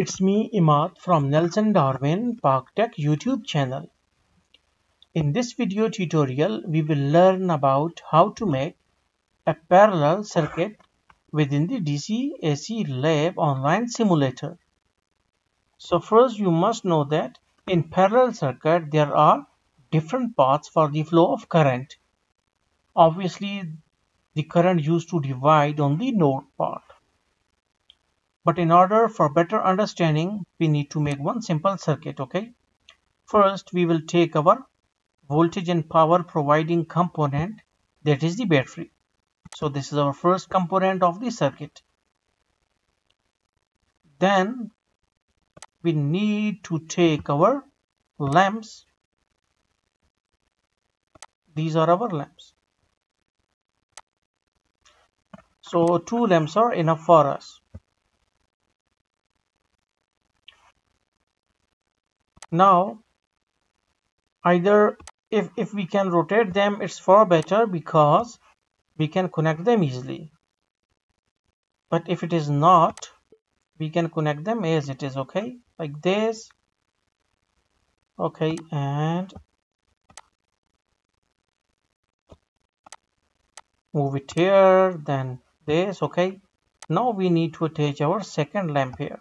It's me Imad from Nelson Darwin Pak Tech YouTube channel. In this video tutorial we will learn about how to make a parallel circuit within the DC AC lab online simulator. So first you must know that in parallel circuit there are different paths for the flow of current. Obviously the current used to divide on the node part. But in order for better understanding, we need to make one simple circuit, okay? First, we will take our voltage and power providing component, that is the battery. So this is our first component of the circuit. Then we need to take our lamps. These are our lamps. So two lamps are enough for us. Now either if, if we can rotate them it's far better because we can connect them easily. But if it is not we can connect them as it is okay? Like this okay and move it here then this okay? Now we need to attach our second lamp here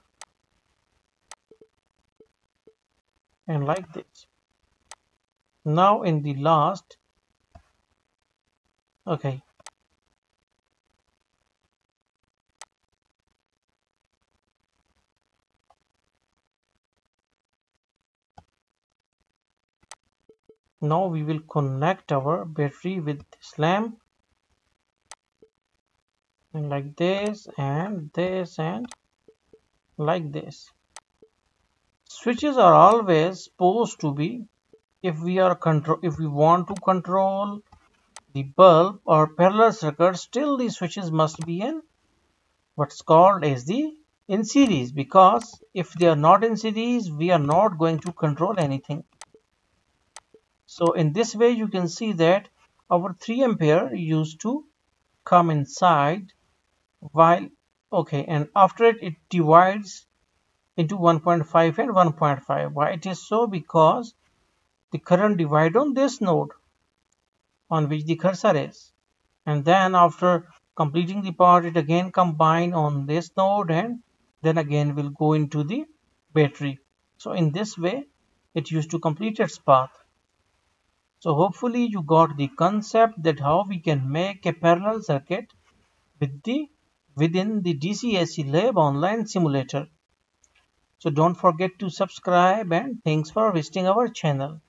and like this. Now in the last okay. Now we will connect our battery with this lamp and like this and this and like this switches are always supposed to be if we are control if we want to control the bulb or parallel circuit still the switches must be in what's called as the in series because if they are not in series we are not going to control anything. So in this way you can see that our 3 ampere used to come inside while okay and after it it divides into 1.5 and 1.5 why it is so? Because the current divide on this node on which the cursor is and then after completing the part it again combine on this node and then again will go into the battery. So in this way it used to complete its path. So hopefully you got the concept that how we can make a parallel circuit with the within the DCAC lab online simulator so don't forget to subscribe and thanks for visiting our channel.